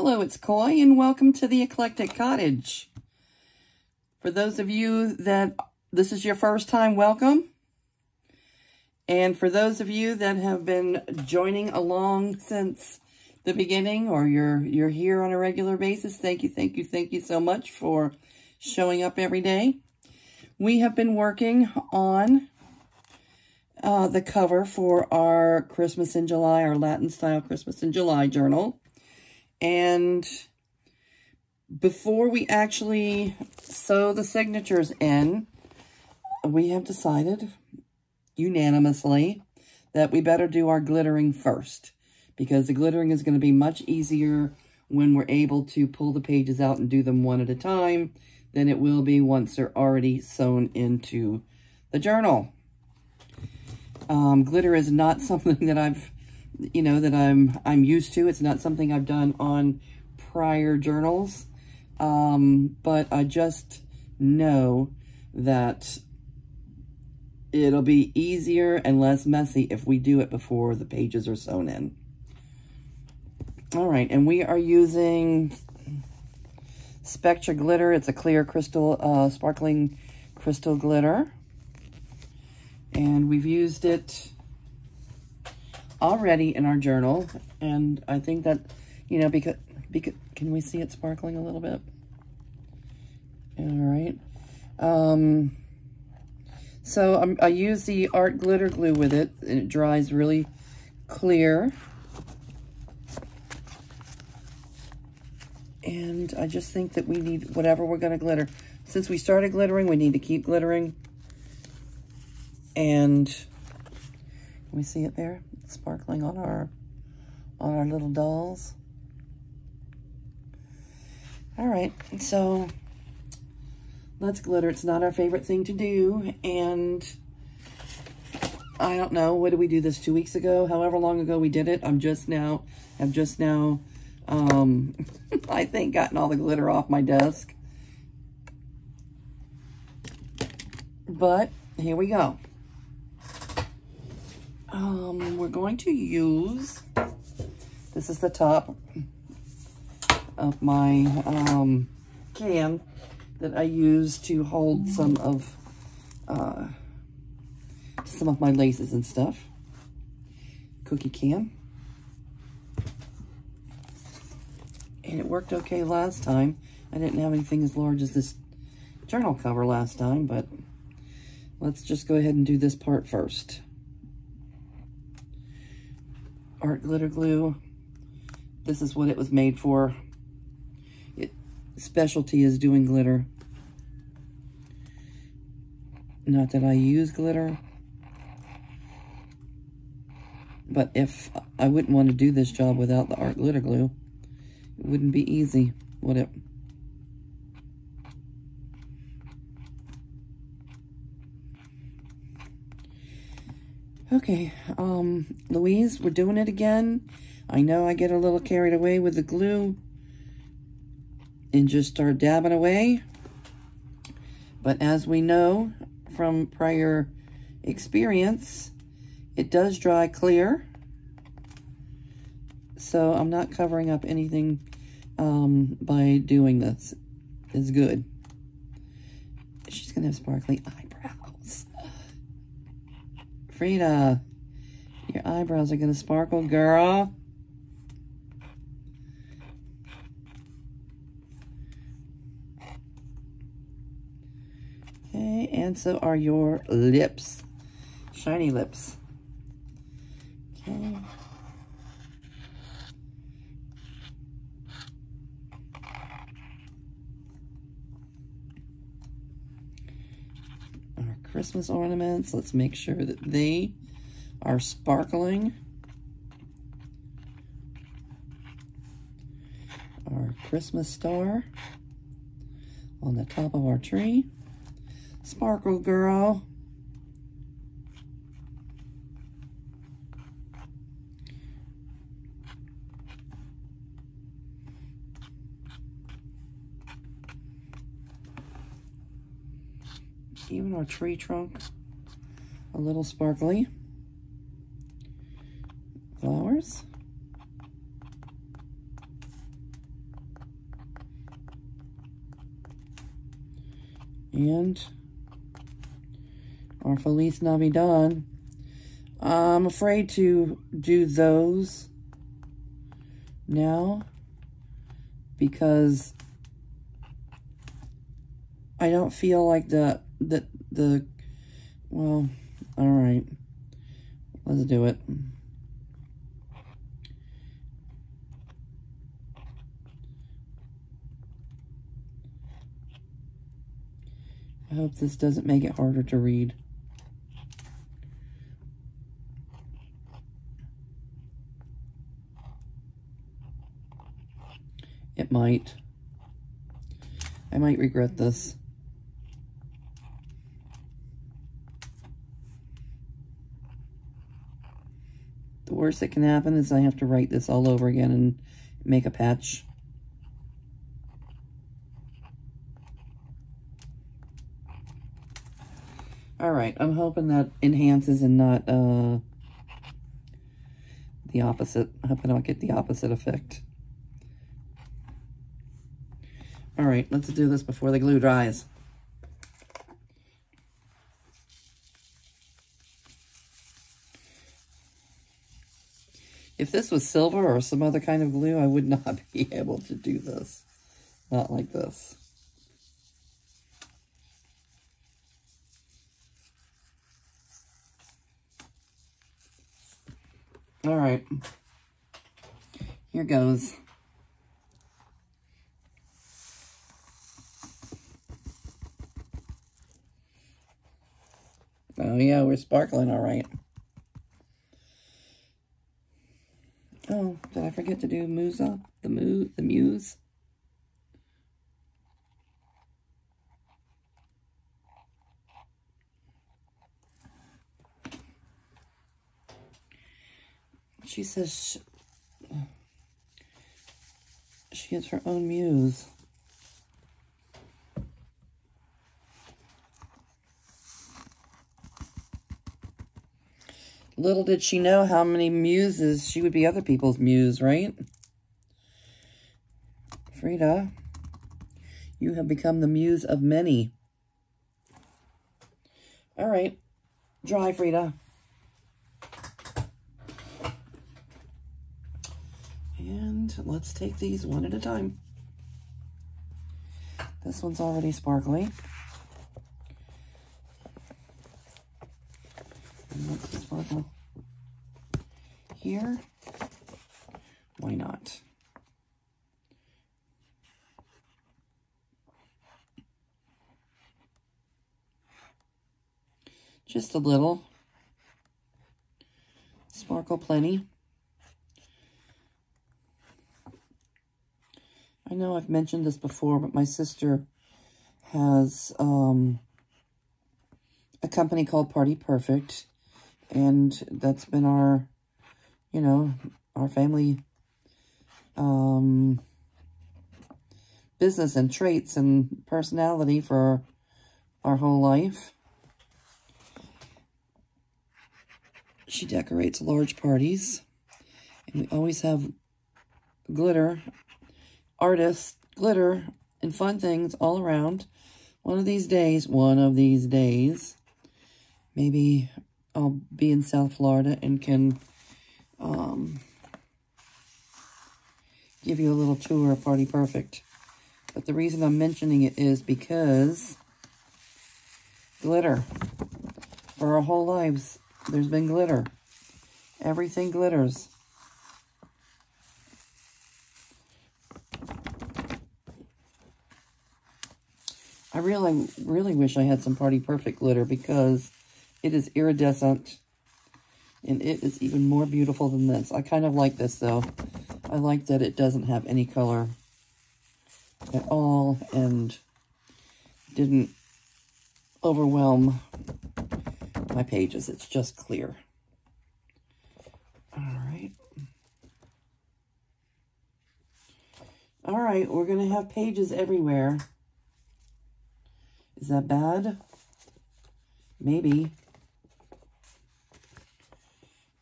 Hello, it's Coy, and welcome to the Eclectic Cottage. For those of you that this is your first time, welcome. And for those of you that have been joining along since the beginning or you're you're here on a regular basis, thank you, thank you, thank you so much for showing up every day. We have been working on uh, the cover for our Christmas in July, our Latin style Christmas in July journal. And before we actually sew the signatures in, we have decided unanimously that we better do our glittering first because the glittering is going to be much easier when we're able to pull the pages out and do them one at a time than it will be once they're already sewn into the journal. Um, glitter is not something that I've, you know, that I'm, I'm used to. It's not something I've done on prior journals. Um, but I just know that it'll be easier and less messy if we do it before the pages are sewn in. All right, and we are using Spectra Glitter. It's a clear crystal, uh, sparkling crystal glitter. And we've used it already in our journal. And I think that, you know, because, because can we see it sparkling a little bit? All right. Um, so I'm, I use the art glitter glue with it, and it dries really clear. And I just think that we need whatever we're going to glitter. Since we started glittering, we need to keep glittering. And can we see it there? Sparkling on our on our little dolls. All right, so let's glitter. It's not our favorite thing to do, and I don't know. What did we do this two weeks ago? However long ago we did it, I'm just now, I've just now, um, I think, gotten all the glitter off my desk. But here we go. Um, we're going to use, this is the top of my um, can that I use to hold some of, uh, some of my laces and stuff. Cookie can. And it worked okay last time. I didn't have anything as large as this journal cover last time, but let's just go ahead and do this part first. Art Glitter Glue. This is what it was made for. It, specialty is doing glitter. Not that I use glitter. But if I wouldn't want to do this job without the art glitter glue, it wouldn't be easy, would it? Okay, um, Louise, we're doing it again. I know I get a little carried away with the glue and just start dabbing away. But as we know from prior experience, it does dry clear. So I'm not covering up anything um, by doing this. It's good. She's going to have sparkly. Frida, your eyebrows are going to sparkle, girl. Okay, and so are your lips. Shiny lips. Okay. Christmas ornaments. Let's make sure that they are sparkling. Our Christmas star on the top of our tree. Sparkle girl. even our tree trunk a little sparkly. Flowers. And our Feliz Navidad. I'm afraid to do those now because I don't feel like the the, the, well, all right, let's do it. I hope this doesn't make it harder to read. It might. I might regret this. The worst that can happen is I have to write this all over again and make a patch. All right, I'm hoping that enhances and not uh, the opposite. I hope I don't get the opposite effect. All right, let's do this before the glue dries. If this was silver or some other kind of glue, I would not be able to do this. Not like this. All right. Here goes. Oh yeah, we're sparkling all right. Oh, did I forget to do Musa? The Mu the Muse? She says she, she gets her own muse. Little did she know how many muses she would be other people's muse, right? Frida, you have become the muse of many. All right, dry, Frida. And let's take these one at a time. This one's already sparkly. And let's sparkle here. Why not? Just a little. Sparkle plenty. I know I've mentioned this before, but my sister has um, a company called Party Perfect, and that's been our, you know, our family um, business and traits and personality for our whole life. She decorates large parties, and we always have glitter artists, glitter, and fun things all around. One of these days, one of these days, maybe I'll be in South Florida and can um, give you a little tour of Party Perfect. But the reason I'm mentioning it is because glitter. For our whole lives, there's been glitter. Everything glitters. I really, really wish I had some Party Perfect glitter because it is iridescent and it is even more beautiful than this. I kind of like this though. I like that it doesn't have any color at all and didn't overwhelm my pages. It's just clear. All right. All right, we're going to have pages everywhere. Is that bad? Maybe.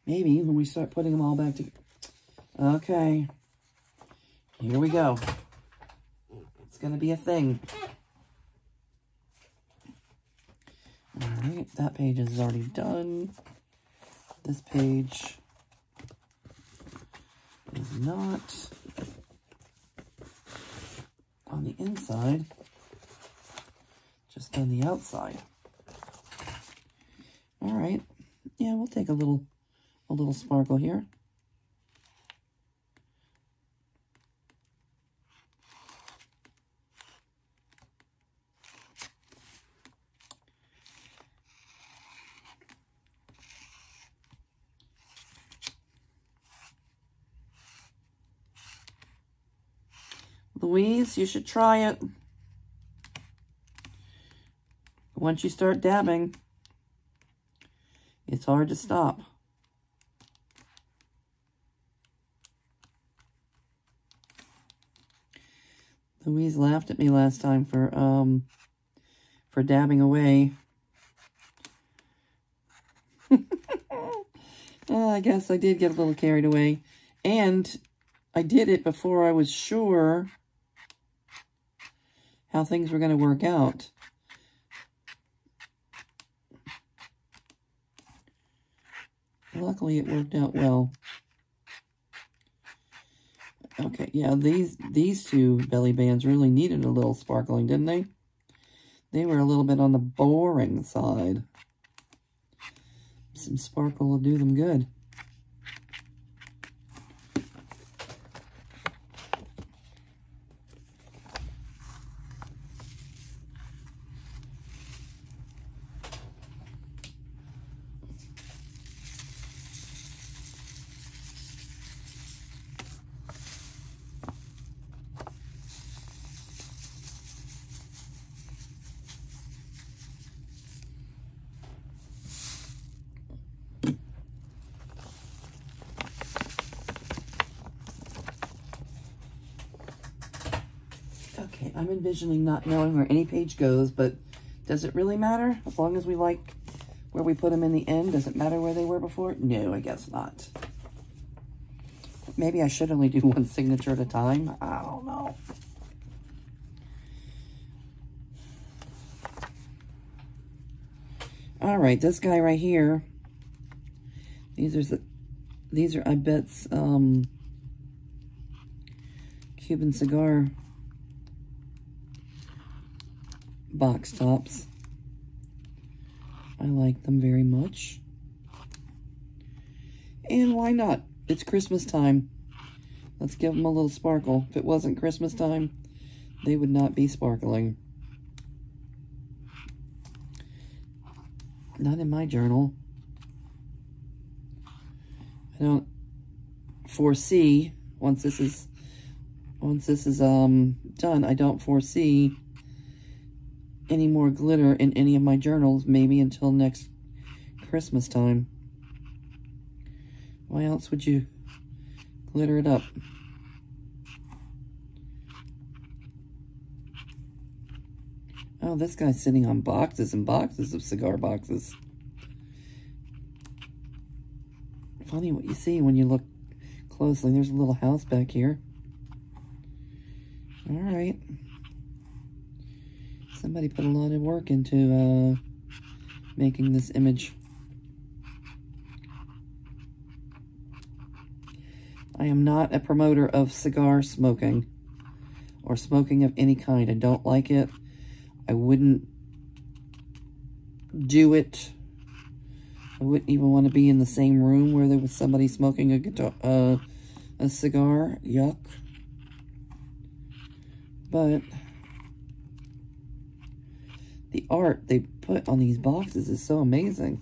Maybe when we start putting them all back together. Okay. Here we go. It's going to be a thing. All right, that page is already done. This page is not on the inside, just on the outside. All right, yeah, we'll take a little, a little sparkle here. You should try it. Once you start dabbing, it's hard to stop. Louise laughed at me last time for um for dabbing away. uh, I guess I did get a little carried away. And I did it before I was sure how things were going to work out. Luckily, it worked out well. Okay, yeah, these these two belly bands really needed a little sparkling, didn't they? They were a little bit on the boring side. Some sparkle will do them good. Okay, I'm envisioning not knowing where any page goes, but does it really matter? As long as we like where we put them in the end, does it matter where they were before? No, I guess not. Maybe I should only do one signature at a time. I don't know. All right, this guy right here. These are the, these are I bet's um, Cuban cigar box tops. I like them very much. And why not? It's Christmas time. Let's give them a little sparkle. If it wasn't Christmas time, they would not be sparkling. Not in my journal. I don't foresee, once this is, once this is um done, I don't foresee any more glitter in any of my journals, maybe until next Christmas time. Why else would you glitter it up? Oh, this guy's sitting on boxes and boxes of cigar boxes. Funny what you see when you look closely. There's a little house back here. All right. Somebody put a lot of work into uh, making this image. I am not a promoter of cigar smoking or smoking of any kind. I don't like it. I wouldn't do it. I wouldn't even want to be in the same room where there was somebody smoking a guitar, uh, a cigar. Yuck. But the art they put on these boxes is so amazing.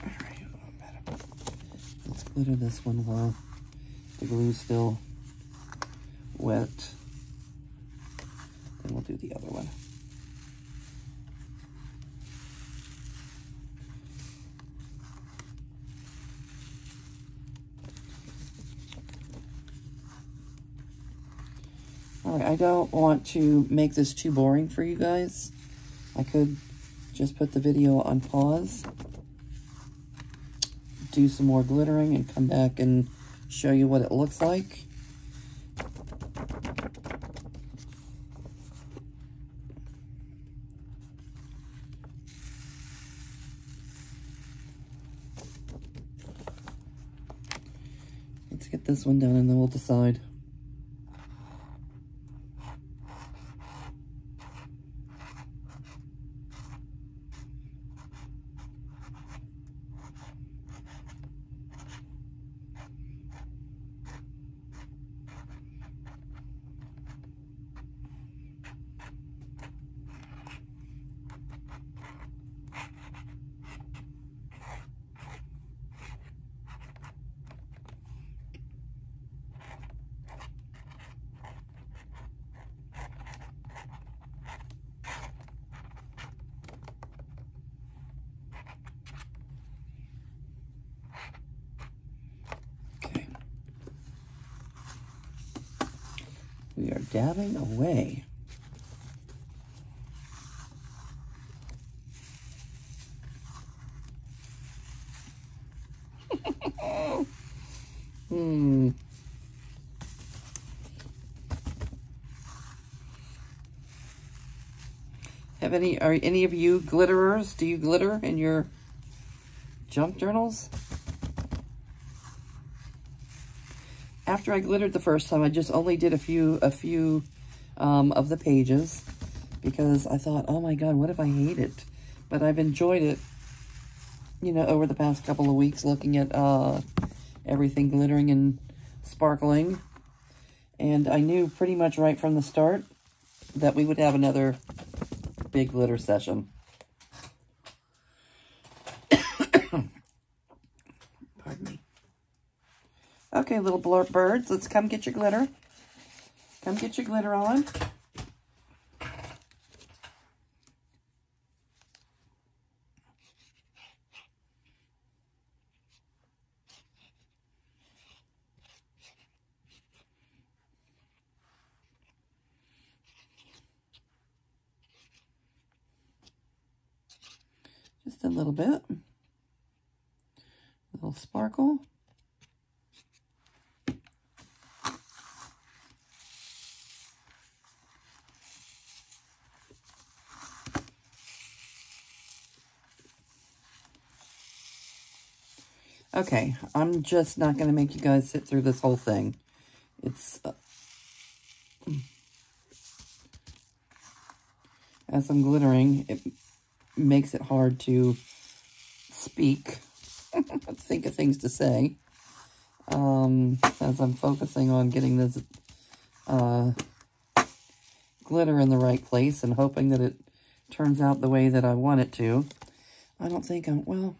Alright, let's glitter this one while the glue's still wet. Then we'll do the other one. All right, I don't want to make this too boring for you guys. I could just put the video on pause, do some more glittering, and come back and show you what it looks like. Let's get this one done and then we'll decide. Have any, are any of you glitterers? Do you glitter in your junk journals? after I glittered the first time, I just only did a few, a few um, of the pages because I thought, oh my God, what if I hate it? But I've enjoyed it, you know, over the past couple of weeks looking at uh, everything glittering and sparkling. And I knew pretty much right from the start that we would have another big glitter session. Pardon me. Okay, little birds, let's come get your glitter. Come get your glitter on. Just a little bit. A little sparkle. Okay, I'm just not going to make you guys sit through this whole thing. It's... Uh, as I'm glittering, it makes it hard to speak, think of things to say, um, as I'm focusing on getting this uh, glitter in the right place and hoping that it turns out the way that I want it to. I don't think I'm, well,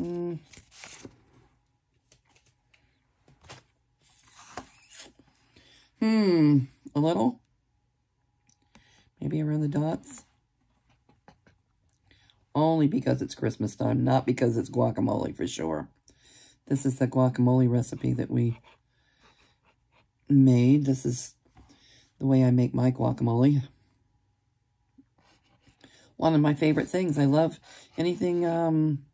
Mm. Hmm, a little. Maybe around the dots. Only because it's Christmas time, not because it's guacamole for sure. This is the guacamole recipe that we made. This is the way I make my guacamole. One of my favorite things. I love anything um,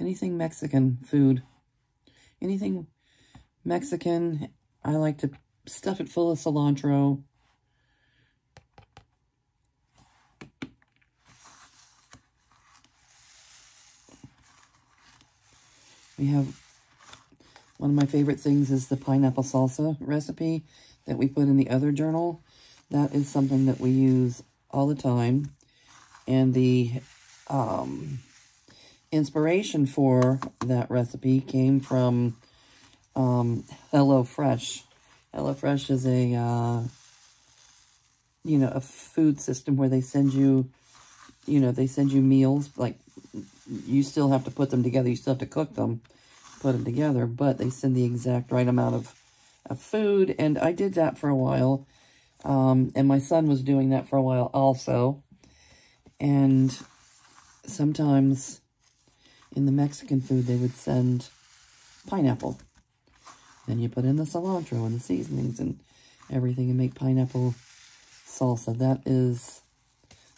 anything Mexican food. Anything Mexican, I like to stuff it full of cilantro. We have, one of my favorite things is the pineapple salsa recipe that we put in the other journal. That is something that we use all the time. And the, um, inspiration for that recipe came from um, HelloFresh. HelloFresh is a, uh, you know, a food system where they send you, you know, they send you meals. Like, you still have to put them together. You still have to cook them, put them together. But they send the exact right amount of, of food. And I did that for a while. Um, and my son was doing that for a while also. And sometimes in the Mexican food, they would send pineapple. Then you put in the cilantro and the seasonings and everything and make pineapple salsa. That is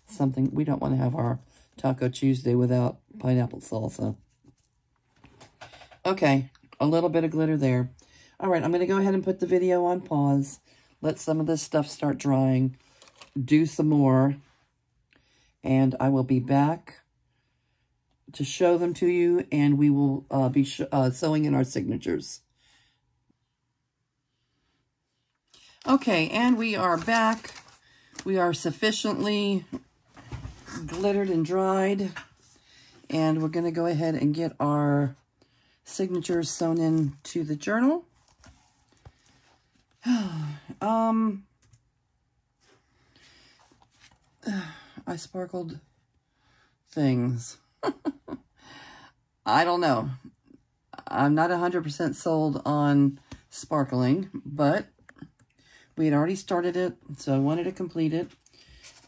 something, we don't want to have our Taco Tuesday without pineapple salsa. Okay, a little bit of glitter there. All right, I'm going to go ahead and put the video on pause. Let some of this stuff start drying. Do some more. And I will be back to show them to you, and we will uh, be uh, sewing in our signatures. Okay, and we are back. We are sufficiently glittered and dried. And we're going to go ahead and get our signatures sewn in to the journal. um, I sparkled things. I don't know. I'm not 100% sold on sparkling, but we had already started it, so I wanted to complete it.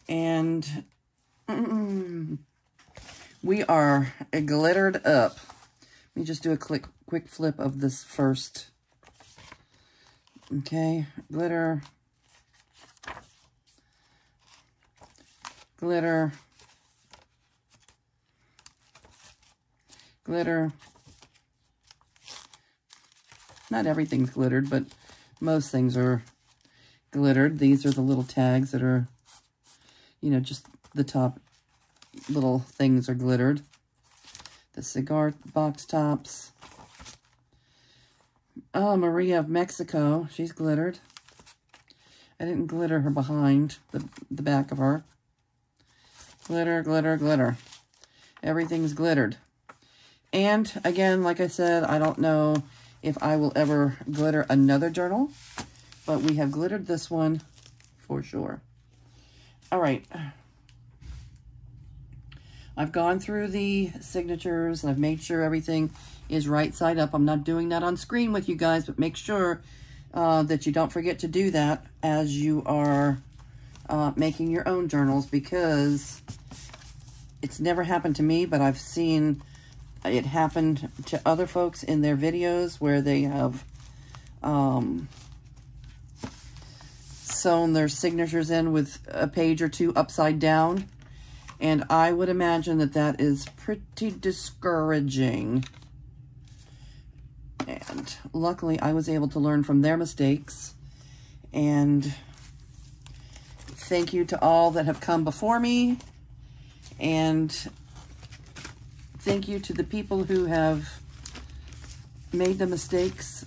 And we are glittered up. Let me just do a quick, quick flip of this first. Okay, glitter. Glitter. Glitter. Not everything's glittered, but most things are glittered. These are the little tags that are, you know, just the top little things are glittered. The cigar box tops. Oh, Maria of Mexico. She's glittered. I didn't glitter her behind, the, the back of her. Glitter, glitter, glitter. Everything's glittered. And, again, like I said, I don't know if I will ever glitter another journal. But we have glittered this one for sure. All right. I've gone through the signatures. And I've made sure everything is right side up. I'm not doing that on screen with you guys, but make sure uh, that you don't forget to do that as you are uh, making your own journals because it's never happened to me, but I've seen it happened to other folks in their videos where they have um, sewn their signatures in with a page or two upside down and I would imagine that that is pretty discouraging. And luckily, I was able to learn from their mistakes. And thank you to all that have come before me. And thank you to the people who have made the mistakes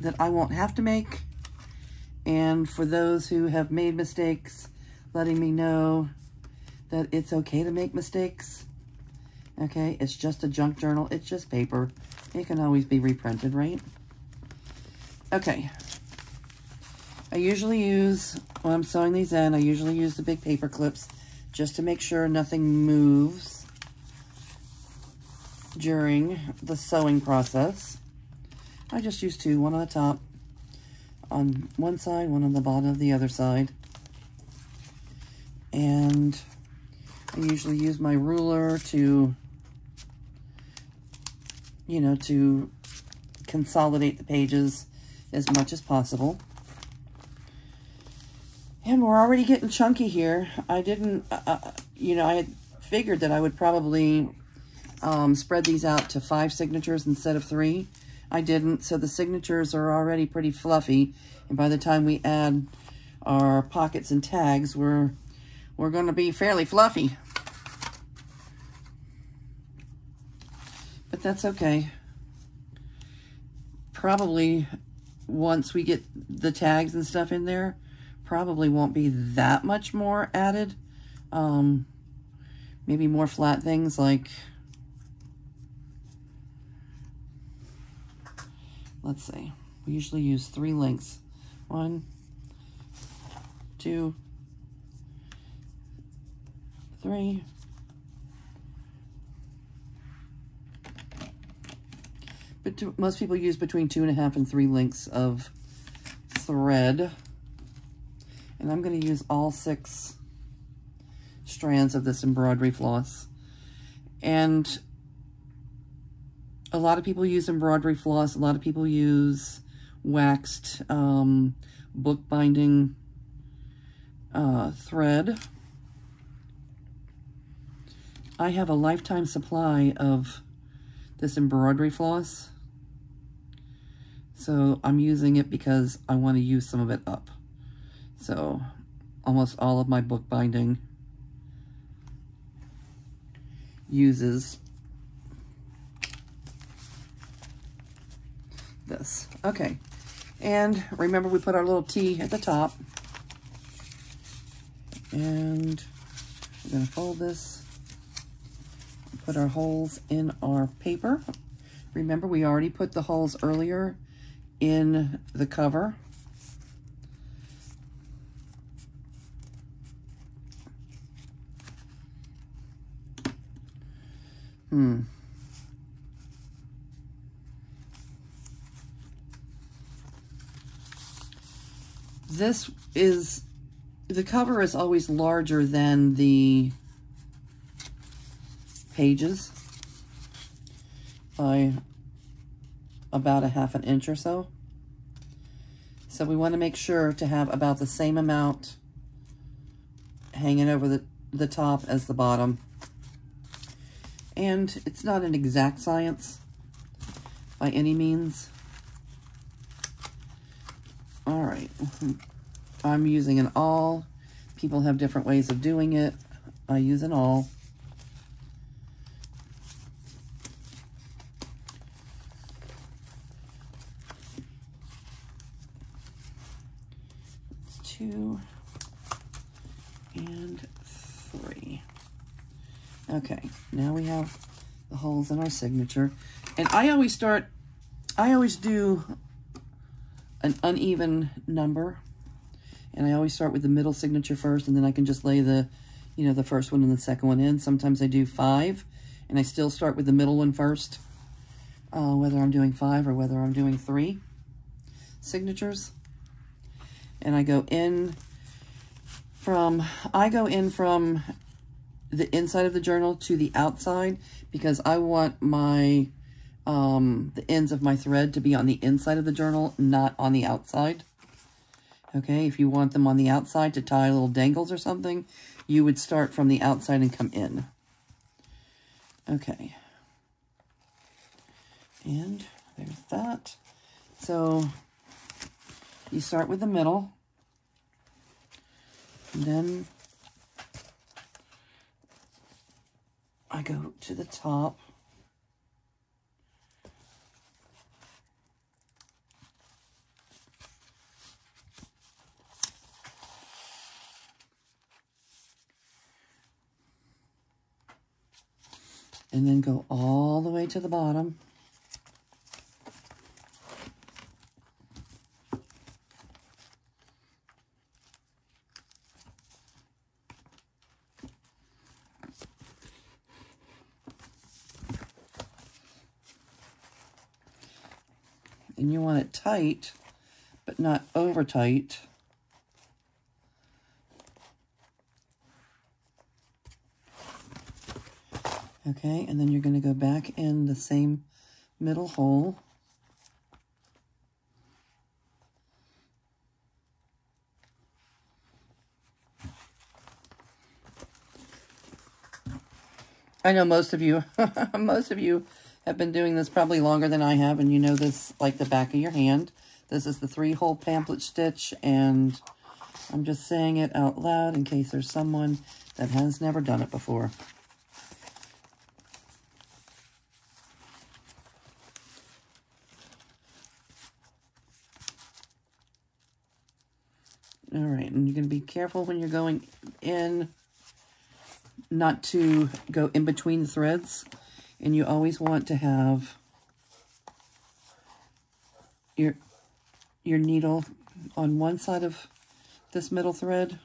that I won't have to make. And for those who have made mistakes, letting me know that it's okay to make mistakes. Okay, it's just a junk journal. It's just paper. It can always be reprinted, right? Okay. I usually use, when I'm sewing these in, I usually use the big paper clips just to make sure nothing moves during the sewing process. I just use two, one on the top on one side, one on the bottom of the other side. And I usually use my ruler to, you know, to consolidate the pages as much as possible. And we're already getting chunky here. I didn't, uh, uh, you know, I had figured that I would probably um, spread these out to five signatures instead of three. I didn't, so the signatures are already pretty fluffy. And by the time we add our pockets and tags, we're, we're going to be fairly fluffy. That's okay. Probably once we get the tags and stuff in there, probably won't be that much more added. Um, maybe more flat things like, let's see, we usually use three links. One, two, three, but most people use between two and a half and three links of thread. And I'm going to use all six strands of this embroidery floss. And a lot of people use embroidery floss. A lot of people use waxed um, bookbinding uh, thread. I have a lifetime supply of this embroidery floss. So I'm using it because I want to use some of it up. So almost all of my book binding uses this. Okay. And remember we put our little T at the top. And we're going to fold this. Put our holes in our paper. Remember we already put the holes earlier in the cover. Hmm. This is, the cover is always larger than the pages by about a half an inch or so. So we want to make sure to have about the same amount hanging over the, the top as the bottom. And it's not an exact science by any means. All right, I'm using an awl. People have different ways of doing it. I use an awl. Two and three. Okay, now we have the holes in our signature. And I always start, I always do an uneven number. And I always start with the middle signature first, and then I can just lay the, you know, the first one and the second one in. Sometimes I do five, and I still start with the middle one first, uh, whether I'm doing five or whether I'm doing three signatures and I go in from, I go in from the inside of the journal to the outside because I want my, um, the ends of my thread to be on the inside of the journal, not on the outside. Okay, if you want them on the outside to tie little dangles or something, you would start from the outside and come in. Okay. And there's that. So you start with the middle. And then I go to the top. And then go all the way to the bottom. and you want it tight, but not over tight. Okay, and then you're going to go back in the same middle hole. I know most of you, most of you have been doing this probably longer than I have, and you know this like the back of your hand. This is the three-hole pamphlet stitch, and I'm just saying it out loud in case there's someone that has never done it before. All right, and you're going to be careful when you're going in not to go in between threads. And you always want to have your, your needle on one side of this middle thread.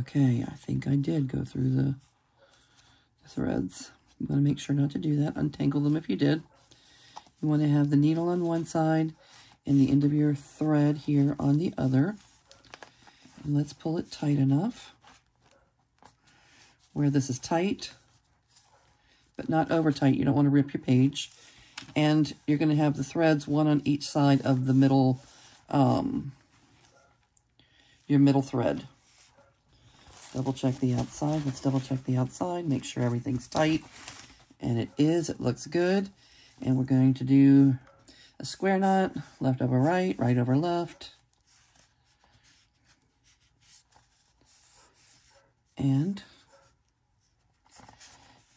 Okay, I think I did go through the, the threads. You want to make sure not to do that. Untangle them if you did. You want to have the needle on one side and the end of your thread here on the other. And let's pull it tight enough where this is tight but not over tight. You don't want to rip your page. And you're going to have the threads, one on each side of the middle, um, your middle thread. Double check the outside. Let's double check the outside. Make sure everything's tight. And it is. It looks good. And we're going to do a square knot, left over right, right over left. And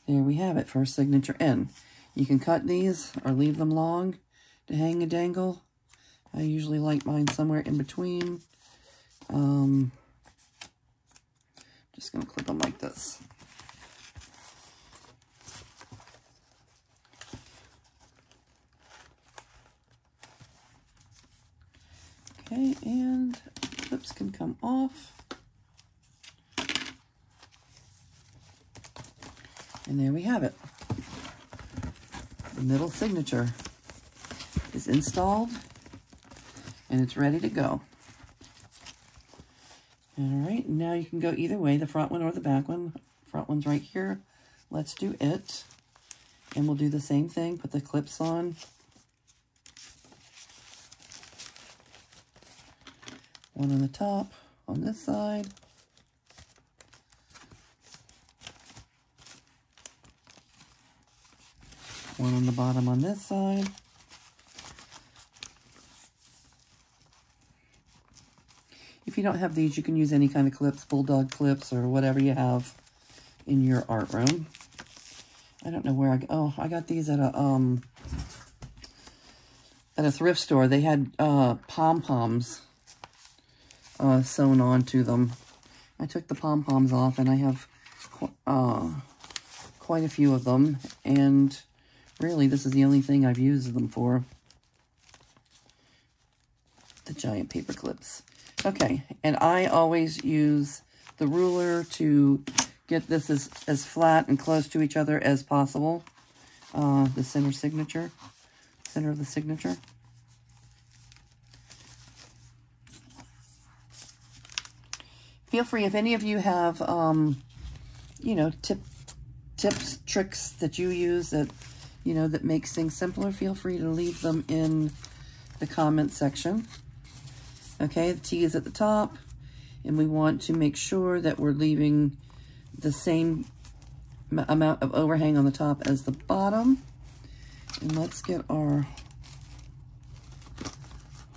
there we have it, first signature in. You can cut these or leave them long. to hang a dangle. I usually like mine somewhere in between. Um, just going to clip them like this. Okay, and clips can come off. And there we have it. The middle signature is installed and it's ready to go. All right, now you can go either way, the front one or the back one. Front one's right here. Let's do it. And we'll do the same thing, put the clips on. One on the top on this side. One on the bottom on this side. If you don't have these, you can use any kind of clips, bulldog clips or whatever you have in your art room. I don't know where I, oh, I got these at a, um, at a thrift store. They had, uh, pom-poms uh, sewn onto them. I took the pom-poms off and I have uh, quite a few of them. And really, this is the only thing I've used them for. The giant paper clips. Okay, and I always use the ruler to get this as, as flat and close to each other as possible. Uh, the center signature, center of the signature. feel free if any of you have, um, you know, tip, tips, tricks that you use that, you know, that makes things simpler, feel free to leave them in the comment section. Okay, the T is at the top, and we want to make sure that we're leaving the same amount of overhang on the top as the bottom. And let's get our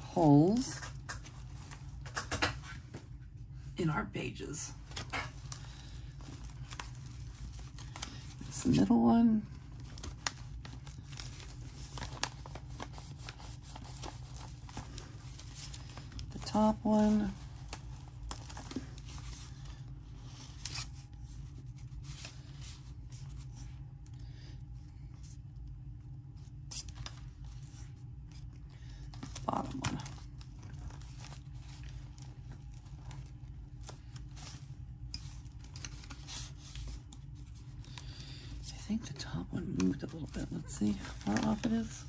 holes in our pages. The middle one. Top one. Bottom one. I think the top one moved a little bit. Let's see how far off it is.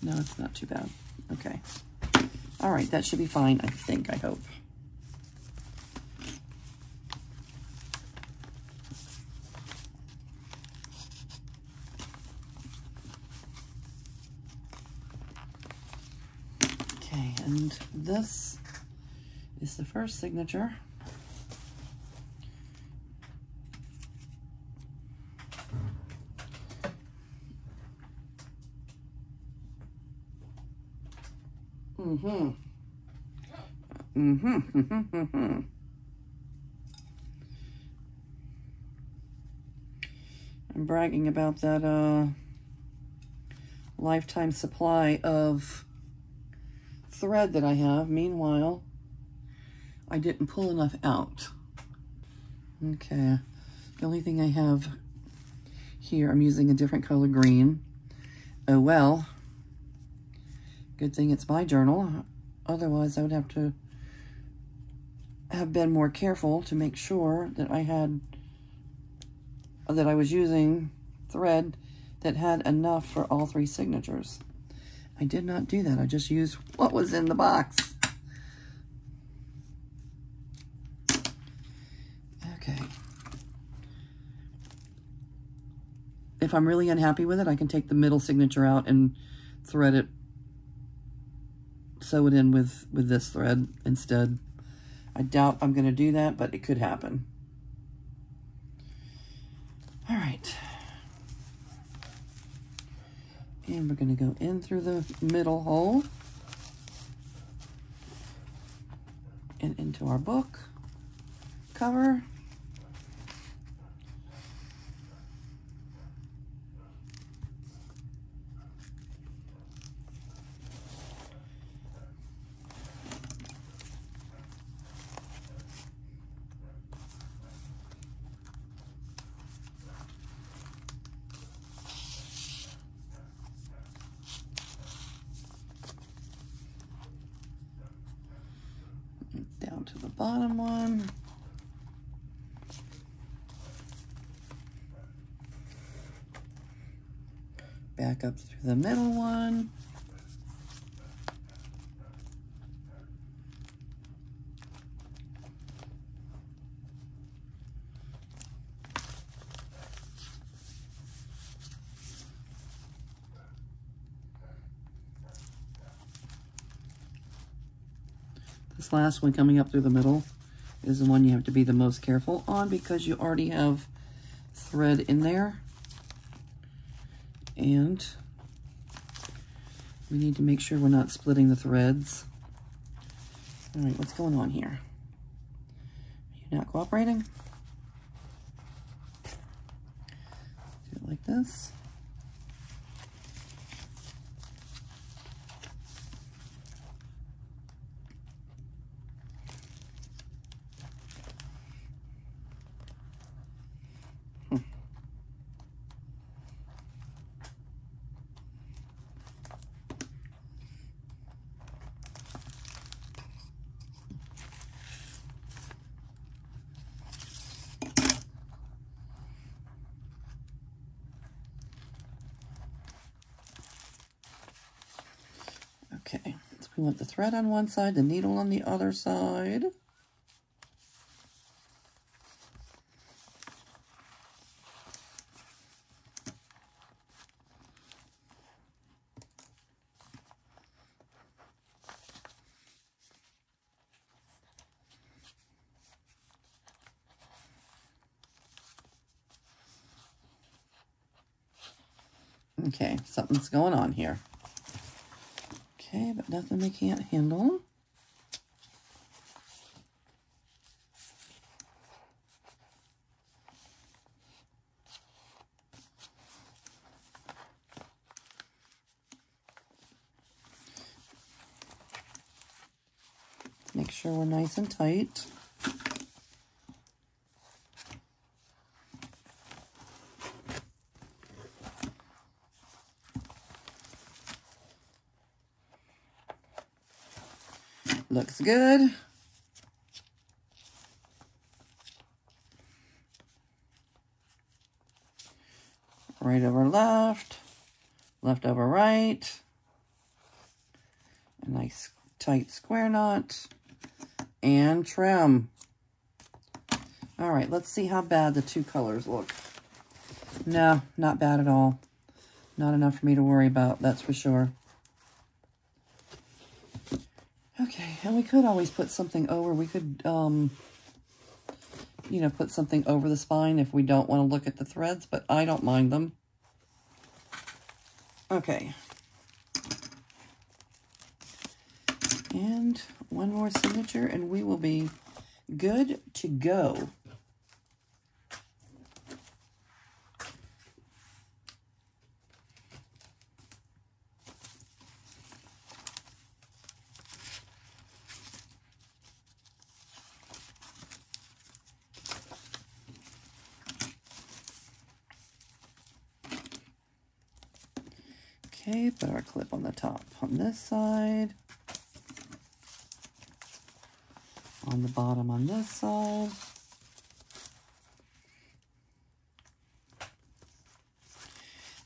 No, it's not too bad. Okay. All right, that should be fine, I think, I hope. Okay, and this is the first signature. Mm-hmm. Mm-hmm. Mm-hmm. I'm bragging about that uh, lifetime supply of thread that I have. Meanwhile, I didn't pull enough out. Okay, the only thing I have here, I'm using a different color green. Oh well, Good thing it's my journal. Otherwise, I would have to have been more careful to make sure that I had, that I was using thread that had enough for all three signatures. I did not do that. I just used what was in the box. Okay. If I'm really unhappy with it, I can take the middle signature out and thread it sew it in with, with this thread instead. I doubt I'm going to do that, but it could happen. All right. And we're going to go in through the middle hole and into our book cover. Bottom one. Back up through the middle one. Last one coming up through the middle is the one you have to be the most careful on because you already have thread in there. And we need to make sure we're not splitting the threads. All right, what's going on here? Are you not cooperating? Do it like this. Okay, so we want the thread on one side, the needle on the other side. Okay, something's going on here. Nothing we can't handle. Make sure we're nice and tight. Looks good. Right over left, left over right. A nice tight square knot and trim. All right, let's see how bad the two colors look. No, not bad at all. Not enough for me to worry about, that's for sure. Okay, and we could always put something over. We could, um, you know, put something over the spine if we don't want to look at the threads, but I don't mind them. Okay. And one more signature, and we will be good to go. Okay, put our clip on the top on this side. On the bottom on this side.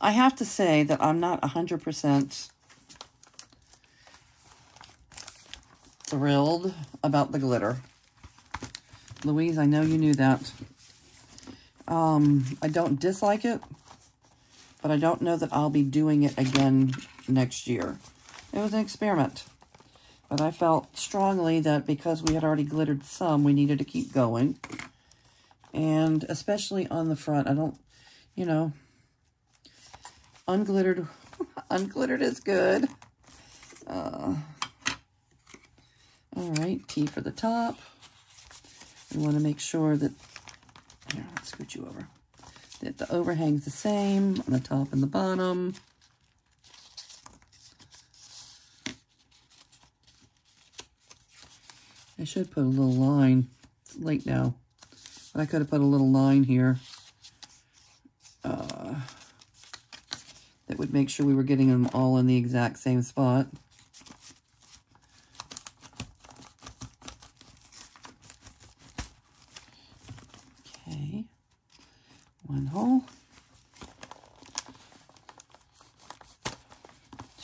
I have to say that I'm not 100% thrilled about the glitter. Louise, I know you knew that. Um, I don't dislike it but I don't know that I'll be doing it again next year. It was an experiment, but I felt strongly that because we had already glittered some, we needed to keep going. And especially on the front, I don't, you know, unglittered, unglittered is good. Uh, all right, T for the top. We want to make sure that, here, let's scoot you over that the overhang's the same on the top and the bottom. Should put a little line. It's late now. But I could have put a little line here. Uh, that would make sure we were getting them all in the exact same spot.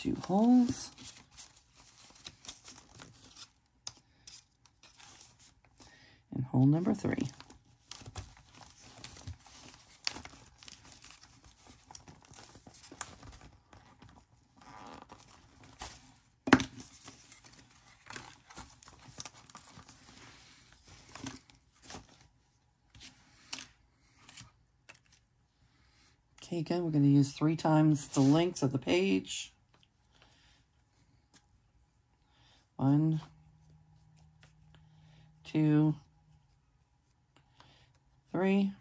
two holes. And hole number three. Again, we're going to use three times the length of the page. One, two, three.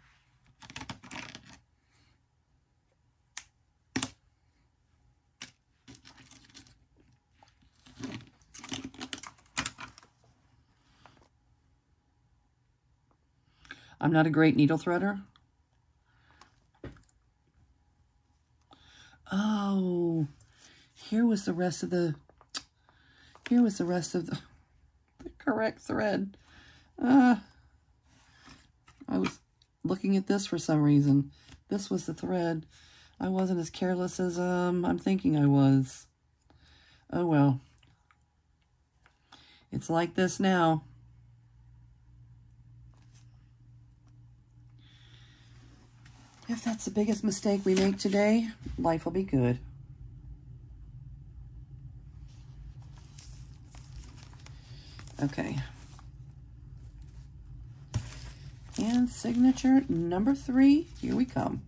I'm not a great needle threader. Oh, here was the rest of the, here was the rest of the, the correct thread. Uh, I was looking at this for some reason. This was the thread. I wasn't as careless as um I'm thinking I was. Oh well. It's like this now. If that's the biggest mistake we make today, life will be good. Okay. And signature number three, here we come.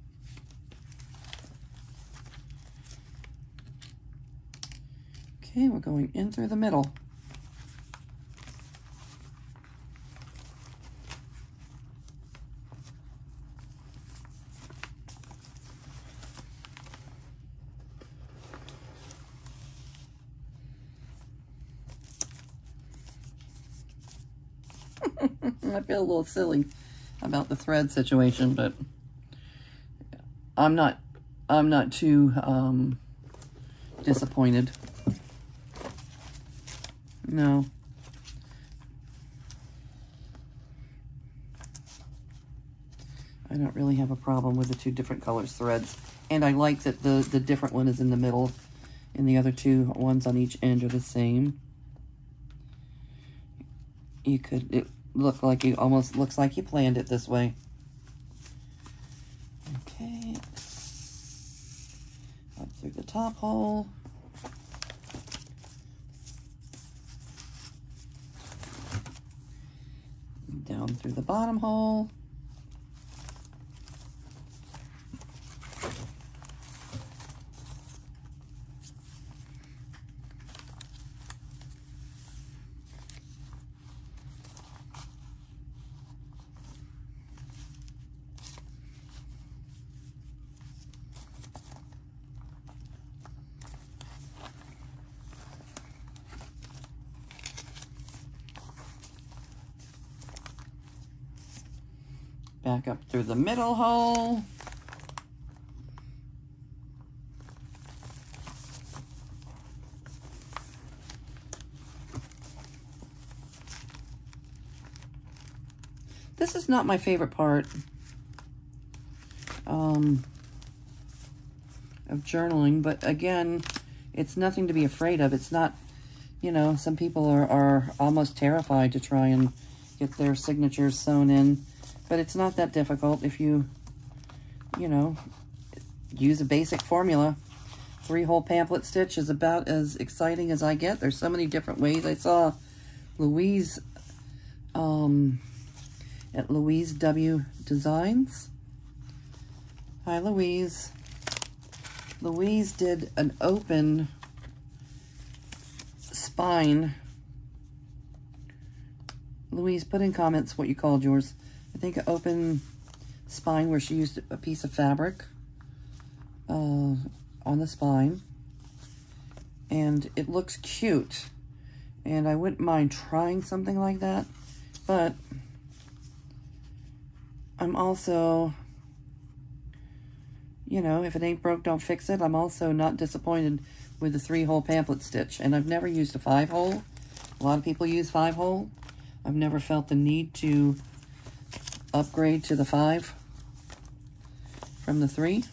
Okay, we're going in through the middle. I feel a little silly about the thread situation, but I'm not I'm not too um, disappointed. No. I don't really have a problem with the two different colors threads. And I like that the, the different one is in the middle and the other two ones on each end are the same. You could, it look like you, almost looks like you planned it this way. Okay. Up through the top hole. Down through the bottom hole. Back up through the middle hole. This is not my favorite part um, of journaling, but again, it's nothing to be afraid of. It's not, you know, some people are, are almost terrified to try and get their signatures sewn in but it's not that difficult if you, you know, use a basic formula. Three-hole pamphlet stitch is about as exciting as I get. There's so many different ways. I saw Louise um, at Louise W. Designs. Hi, Louise. Louise did an open spine. Louise, put in comments what you called yours. I think an open spine where she used a piece of fabric uh, on the spine. And it looks cute. And I wouldn't mind trying something like that. But I'm also, you know, if it ain't broke, don't fix it. I'm also not disappointed with the three-hole pamphlet stitch. And I've never used a five-hole. A lot of people use five-hole. I've never felt the need to upgrade to the five from the three.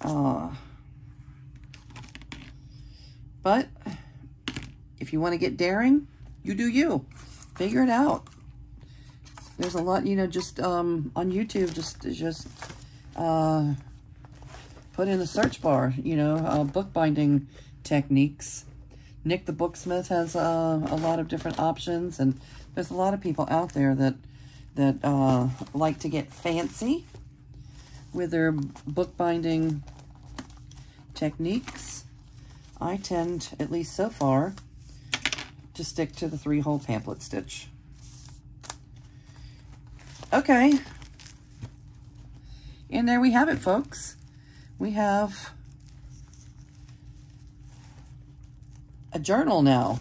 Uh, But if you want to get daring, you do you. Figure it out. There's a lot, you know, just um, on YouTube, just just uh, put in the search bar, you know, uh, bookbinding techniques. Nick the Booksmith has uh, a lot of different options, and there's a lot of people out there that that uh, like to get fancy with their bookbinding techniques. I tend, at least so far, to stick to the three-hole pamphlet stitch. Okay. And there we have it, folks. We have a journal now.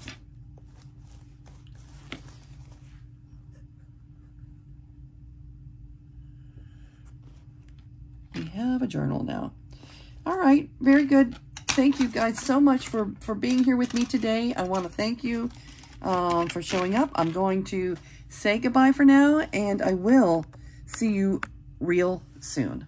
We have a journal now. All right, very good. Thank you guys so much for, for being here with me today. I want to thank you um, for showing up. I'm going to say goodbye for now, and I will see you real soon.